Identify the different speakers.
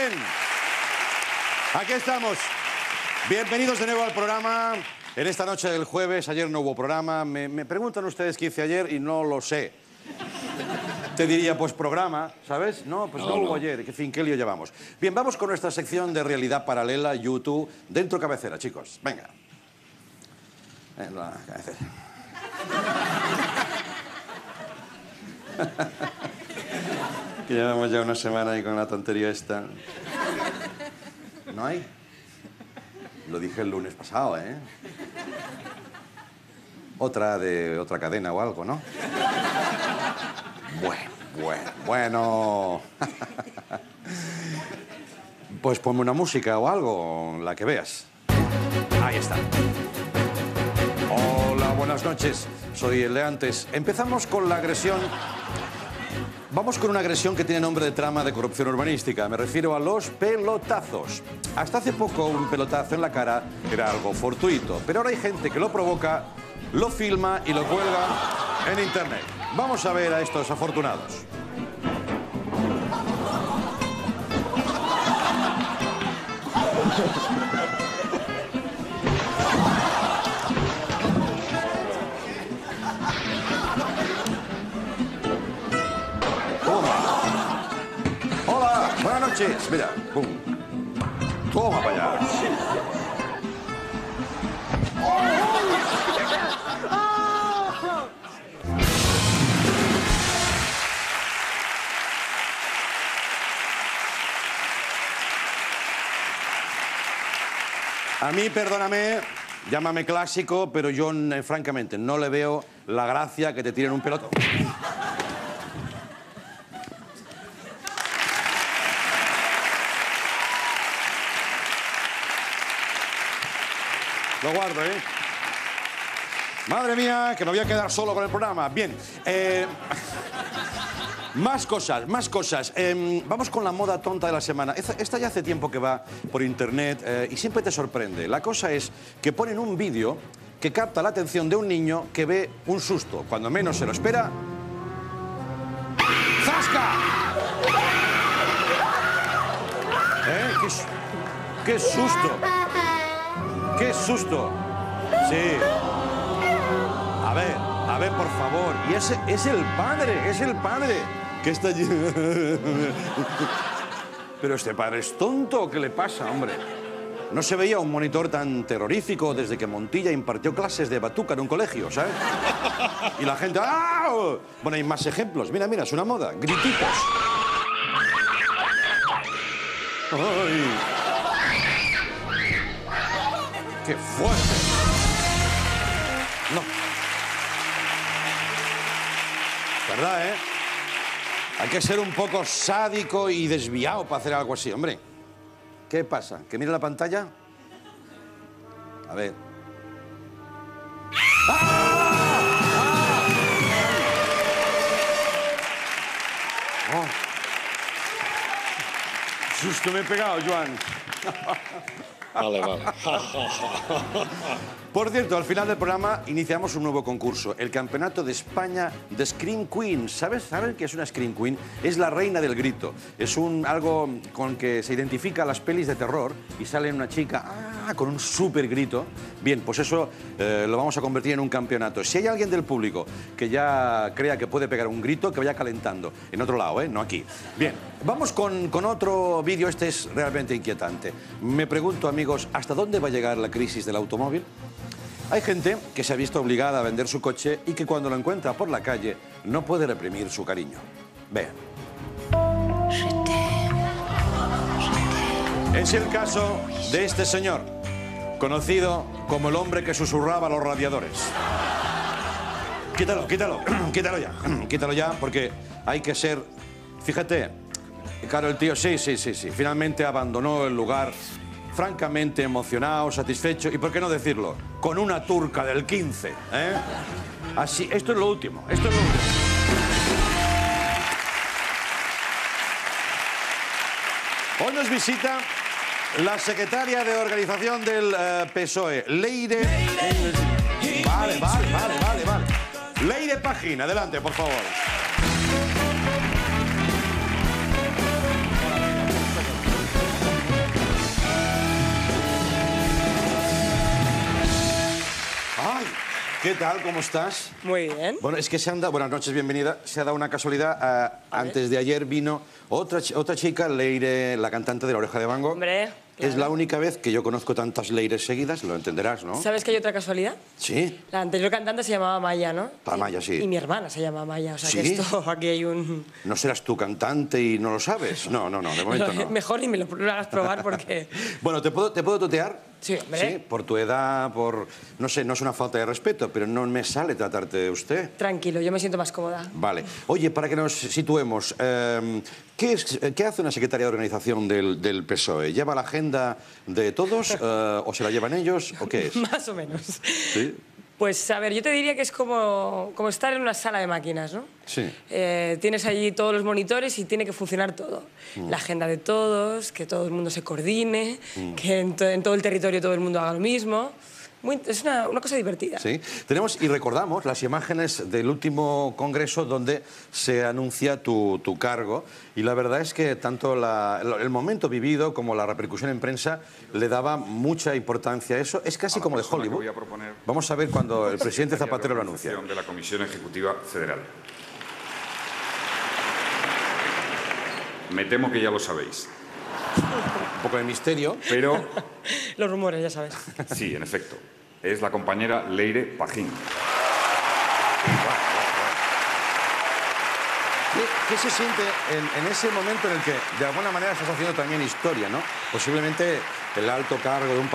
Speaker 1: Bien. Aquí estamos. Bienvenidos de nuevo al programa. En esta noche del jueves, ayer no hubo programa. Me, me preguntan ustedes qué hice ayer y no lo sé. Te diría, pues programa, ¿sabes? No, pues no,
Speaker 2: No,
Speaker 1: hubo
Speaker 2: no.
Speaker 1: ayer. En fin, ¿qué lío llevamos? Bien, vamos con nuestra sección de realidad paralela, YouTube, dentro cabecera, chicos. Venga. En la cabecera. que llevamos ya una semana ahí con la tontería esta. ¿No hay? Lo dije el lunes pasado, ¿eh? Otra de otra cadena o algo, ¿no? Bueno, bueno, bueno. Pues ponme una música o algo, la que veas. Ahí está. Hola, buenas noches. Soy el de antes. Empezamos con la agresión. Vamos con una agresión que tiene nombre de trama de corrupción urbanística. Me refiero a los pelotazos. Hasta hace poco un pelotazo en la cara era algo fortuito, pero ahora hay gente que lo provoca, lo filma y lo cuelga en internet. Vamos a ver a estos afortunados. Noches. Mira, pum. Toma para allá. A mí, perdóname, llámame clásico, pero yo, eh, francamente, no le veo la gracia que te tiren un pelotón. Lo guardo, ¿eh? Madre mía, que me voy a quedar solo con el programa. Bien. eh, más cosas, más cosas. Em, vamos con la moda tonta de la semana. Esta, ya hace tiempo que va por internet eh, y siempre te sorprende. La cosa es que ponen un vídeo que capta la atención de un niño que ve un susto. Cuando menos se lo espera. ¡Zasca! ¿Eh? ¿Qué, qué susto! ¡Qué susto! Sí. A ver, a ver, por favor. Y ese es el padre, es el padre que está allí. Pero este padre es tonto, ¿qué le pasa, hombre? No se veía un monitor tan terrorífico desde que Montilla impartió clases de batuca en un colegio, ¿sabes? Y la gente... ¡Ah! Bueno, hay más ejemplos. Mira, mira, es una moda. Grititos. ¡Ay! ¡Qué fuerte! No. ¿Verdad, eh? Hay que ser un poco sádico y desviado para hacer algo así, hombre. ¿Qué pasa? ¿Que mira la pantalla? A ver. ¡Ah! ¡Ah! ¡Oh! Susto me he pegado, Joan.
Speaker 2: Vale, vale.
Speaker 1: Por cierto, al final del programa iniciamos un nuevo concurso, el Campeonato de España de Scream Queen. ¿Sabes, ¿Sabes qué es una Scream Queen? Es la reina del grito. Es un, algo con que se identifica las pelis de terror y sale una chica con un súper grito. Bien, pues eso eh, lo vamos a convertir en un campeonato. Si hay alguien del público que ya crea que puede pegar un grito, que vaya calentando. En otro lado, ¿eh? No aquí. Bien, vamos con, con otro vídeo. Este es realmente inquietante. Me pregunto, amigos, ¿hasta dónde va a llegar la crisis del automóvil? Hay gente que se ha visto obligada a vender su coche y que cuando lo encuentra por la calle no puede reprimir su cariño. Vean. Es el caso de este señor, conocido como el hombre que susurraba a los radiadores. Quítalo, quítalo, quítalo ya, quítalo ya, porque hay que ser. Fíjate, claro, el tío, sí, sí, sí, sí, finalmente abandonó el lugar francamente emocionado, satisfecho y, ¿por qué no decirlo? Con una turca del 15, ¿eh? Así, esto es lo último, esto es lo último. Hoy nos visita la secretaria de organización del eh, PSOE, Leire. Vale, vale, vale, vale, vale. Leire Pagina, adelante, por favor. ¿Qué tal? ¿Cómo estás?
Speaker 3: Muy bien.
Speaker 1: Bueno, es que se han dado... Buenas noches, bienvenida. Se ha dado una casualidad. eh, antes de ayer vino otra, otra chica, Leire, la cantante de La Oreja de Bango.
Speaker 3: Hombre,
Speaker 1: Es la única vez que yo conozco tantas Leires seguidas, lo entenderás, ¿no?
Speaker 3: ¿Sabes que hay otra casualidad?
Speaker 1: Sí.
Speaker 3: La anterior cantante se llamaba Maya, ¿no?
Speaker 1: Ah, Maya, sí.
Speaker 3: Y mi hermana se llama Maya, o sea que
Speaker 1: ¿Sí?
Speaker 3: esto, aquí hay un...
Speaker 1: ¿No serás tú cantante y no lo sabes? No, no, no, de momento no.
Speaker 3: Mejor ni me lo hagas probar porque...
Speaker 1: Bueno, ¿te puedo, ¿te puedo tutear?
Speaker 3: Sí, hombre.
Speaker 1: Sí, por tu edad, por... No sé, no es una falta de respeto, pero no me sale tratarte de usted.
Speaker 3: Tranquilo, yo me siento más cómoda.
Speaker 1: Vale. Oye, para que nos situemos, eh, ¿qué, es- qué hace una secretaria de organización del, del PSOE? ¿Lleva la agenda de todos eh, o se la llevan ellos o qué es?
Speaker 3: Más o menos.
Speaker 1: ¿Sí?
Speaker 3: Pues, a ver, yo te diría que es como, como estar en una sala de máquinas, ¿no?
Speaker 1: Sí.
Speaker 3: Eh, tienes allí todos los monitores y tiene que funcionar todo.
Speaker 1: Mm.
Speaker 3: La agenda de todos, que todo el mundo se coordine, que en, to- en todo el territorio todo el mundo haga lo mismo. Muy- es una, una cosa divertida.
Speaker 1: Sí. Tenemos y recordamos las imágenes del último congreso donde se anuncia tu, tu cargo y la verdad es que tanto la- el, momento vivido como la repercusión en prensa le daba mucha importancia a eso. Es casi
Speaker 4: A
Speaker 1: como de Hollywood.
Speaker 4: voy a proponer.
Speaker 1: Vamos a ver cuando el presidente Zapatero lo anuncia.
Speaker 4: De la Comisión Ejecutiva Federal. Me temo que ya lo sabéis,
Speaker 1: Un poco de misterio.
Speaker 4: pero
Speaker 3: Los rumores, ya sabes.
Speaker 4: sí, en efecto, es la compañera Leire Pajín.
Speaker 1: ¿Qué, qué se siente en, en ese momento en el que de alguna manera estás haciendo también historia, ¿no? Posiblemente el alto cargo de un